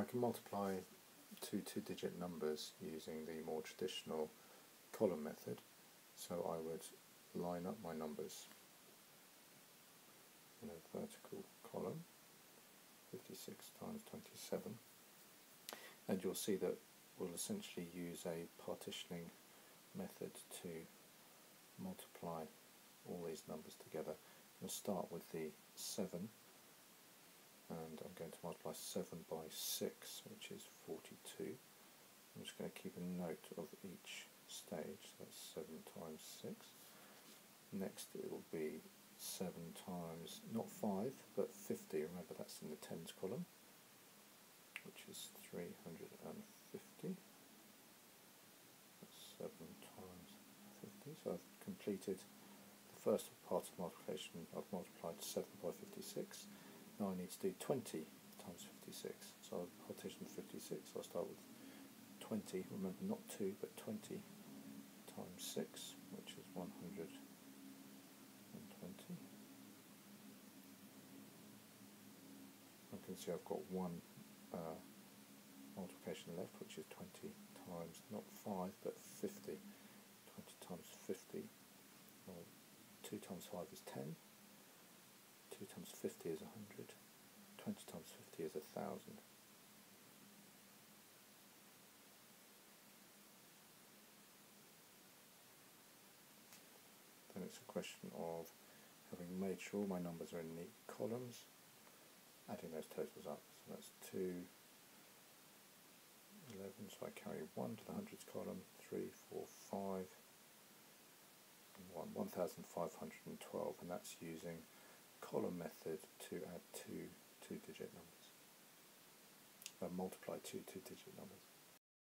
I can multiply two two-digit numbers using the more traditional column method. So I would line up my numbers in a vertical column, 56 times 27, and you'll see that we'll essentially use a partitioning method to multiply all these numbers together. We'll start with the 7 and I'm going to multiply 7 by 6 which is 42. I'm just going to keep a note of each stage, so that's 7 times 6. Next it will be 7 times, not 5, but 50, remember that's in the tens column, which is 350. That's 7 times 50, so I've completed the first part of multiplication, I've multiplied 7 by 56. Now I need to do 20 times 56. So I'll partition 56, I'll start with 20, remember not 2 but 20 times 6, which is 120. I can see I've got one uh, multiplication left, which is 20 times, not 5, but 50. 20 times 50 2 times 5 is 10, 2 times 50 is 100, 20 times 50 is 1000. Then it's a question of having made sure my numbers are in neat columns, adding those totals up. So that's 2, 11, so I carry 1 to the hundreds column, 3, 4, 5, 1, 1512 and that's using column method to add two two digit numbers. Uh, multiply two two digit numbers